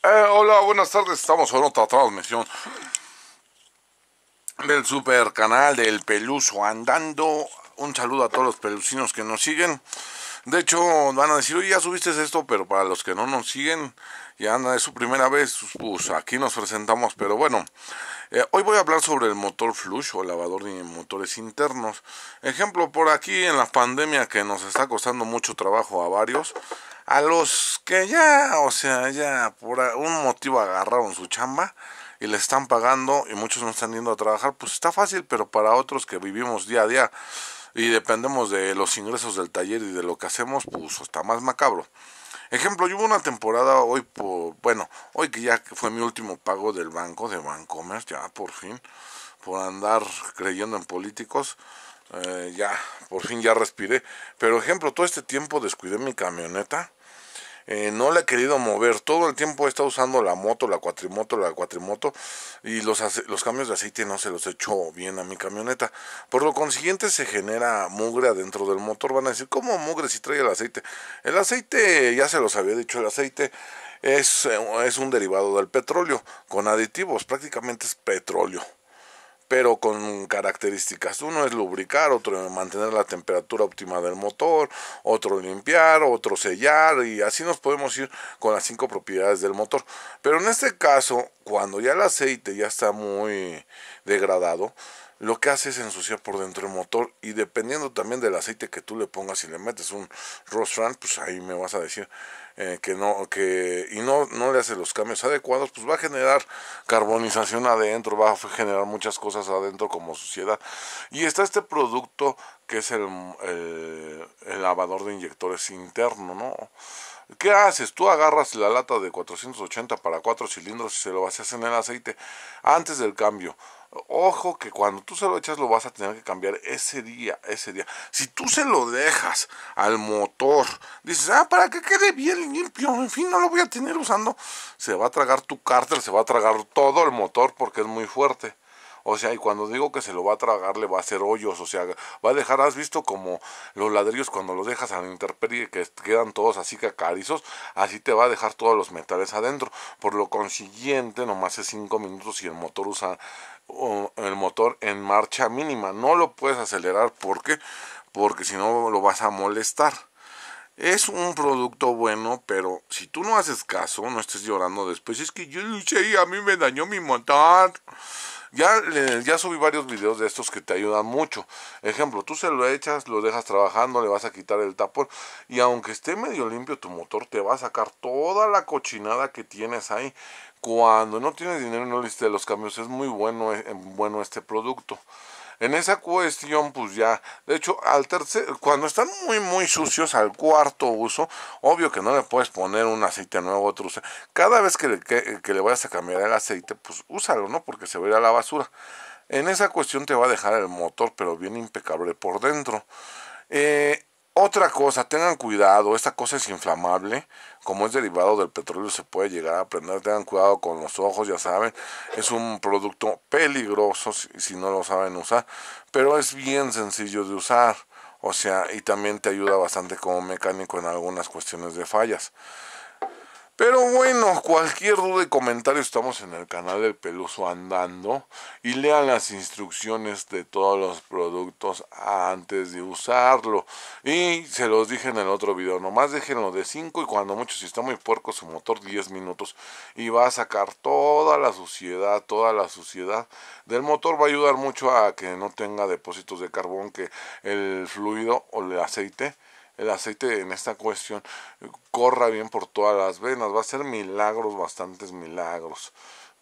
Eh, hola, buenas tardes. Estamos en otra transmisión del super canal del Peluso Andando. Un saludo a todos los pelucinos que nos siguen. De hecho, van a decir, oye, ya subiste esto, pero para los que no nos siguen, ya es su primera vez, pues aquí nos presentamos. Pero bueno, eh, hoy voy a hablar sobre el motor flush o lavador de motores internos. Ejemplo, por aquí en la pandemia que nos está costando mucho trabajo a varios a los que ya, o sea, ya por un motivo agarraron su chamba y le están pagando y muchos no están yendo a trabajar, pues está fácil, pero para otros que vivimos día a día y dependemos de los ingresos del taller y de lo que hacemos, pues está más macabro. Ejemplo, yo hubo una temporada hoy, por, bueno, hoy que ya fue mi último pago del banco, de Bancomer, ya por fin, por andar creyendo en políticos, eh, ya, por fin ya respiré. Pero ejemplo, todo este tiempo descuidé mi camioneta eh, no la he querido mover. Todo el tiempo he estado usando la moto, la cuatrimoto, la cuatrimoto y los, los cambios de aceite no se los he hecho bien a mi camioneta. Por lo consiguiente se genera mugre adentro del motor. Van a decir, ¿cómo mugre si trae el aceite? El aceite, ya se los había dicho, el aceite es, eh, es un derivado del petróleo con aditivos, prácticamente es petróleo pero con características. Uno es lubricar, otro mantener la temperatura óptima del motor, otro limpiar, otro sellar y así nos podemos ir con las cinco propiedades del motor. Pero en este caso, cuando ya el aceite ya está muy degradado, lo que hace es ensuciar por dentro el motor y dependiendo también del aceite que tú le pongas, si le metes un Rosfran, pues ahí me vas a decir eh, que no, que y no, no le hace los cambios adecuados, pues va a generar carbonización adentro, va a generar muchas cosas adentro como suciedad. Y está este producto que es el, el lavador de inyectores interno, ¿no? ¿Qué haces? Tú agarras la lata de 480 para 4 cilindros y se lo vacías en el aceite antes del cambio Ojo que cuando tú se lo echas lo vas a tener que cambiar ese día, ese día. Si tú se lo dejas al motor, dices, ah, para que quede bien limpio, en fin, no lo voy a tener usando, se va a tragar tu cárter, se va a tragar todo el motor porque es muy fuerte. O sea, y cuando digo que se lo va a tragar, le va a hacer hoyos, o sea, va a dejar, has visto como los ladrillos cuando los dejas a la intemperie que quedan todos así cacarizos, así te va a dejar todos los metales adentro. Por lo consiguiente, nomás es 5 minutos y el motor usa el motor en marcha mínima. No lo puedes acelerar porque porque si no lo vas a molestar. Es un producto bueno, pero si tú no haces caso, no estés llorando después. Es que yo luché a mí me dañó mi motor. Ya, ya subí varios videos de estos que te ayudan mucho. Ejemplo, tú se lo echas, lo dejas trabajando, le vas a quitar el tapón y aunque esté medio limpio tu motor, te va a sacar toda la cochinada que tienes ahí. Cuando no tienes dinero y no de los cambios, es muy bueno, eh, bueno este producto. En esa cuestión, pues ya, de hecho, al tercer, cuando están muy, muy sucios, al cuarto uso, obvio que no le puedes poner un aceite nuevo, otro. Cada vez que le, que, le vayas a cambiar el aceite, pues úsalo, ¿no? Porque se va a ir a la basura. En esa cuestión te va a dejar el motor, pero bien impecable por dentro. Eh, otra cosa, tengan cuidado, esta cosa es inflamable, como es derivado del petróleo se puede llegar a prender, tengan cuidado con los ojos, ya saben, es un producto peligroso si, no lo saben usar, pero es bien sencillo de usar, o sea, y también te ayuda bastante como mecánico en algunas cuestiones de fallas. Pero bueno, cualquier duda y comentario estamos en el canal del Peluso Andando y lean las instrucciones de todos los productos antes de usarlo. Y se los dije en el otro video, nomás déjenlo de 5 y cuando mucho si está muy puerco su motor 10 minutos y va a sacar toda la suciedad, toda la suciedad del motor va a ayudar mucho a que no tenga depósitos de carbón, que el fluido o el aceite el aceite en esta cuestión corra bien por todas las venas. Va a ser milagros, bastantes milagros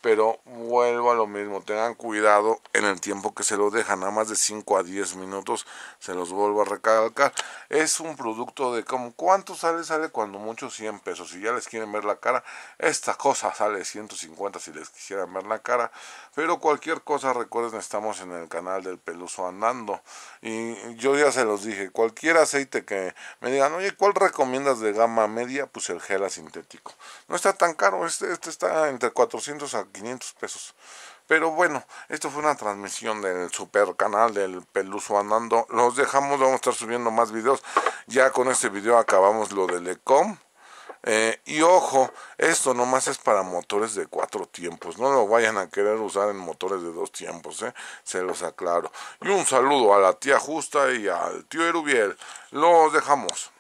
pero vuelvo a lo mismo, tengan cuidado en el tiempo que se lo dejan, a más de 5 a 10 minutos, se los vuelvo a recalcar. Es un producto de como, ¿cuánto sale? Sale cuando mucho 100 pesos. Si ya les quieren ver la cara, esta cosa sale 150 si les quisieran ver la cara. Pero cualquier cosa, recuerden, estamos en el canal del Peluso Andando. Y yo ya se los dije, cualquier aceite que me digan, oye, ¿cuál recomiendas de gama media? Pues el gel sintético. No está tan caro, este, este está entre 400 a 500 pesos. Pero bueno, esto fue una transmisión del super canal del Peluso Andando. Los dejamos, vamos a estar subiendo más videos. Ya con este video acabamos lo del ECOM. Eh, y ojo, esto nomás es para motores de cuatro tiempos, no lo vayan a querer usar en motores de dos tiempos, ¿eh? se los aclaro. Y un saludo a la tía Justa y al tío Erubiel, los dejamos.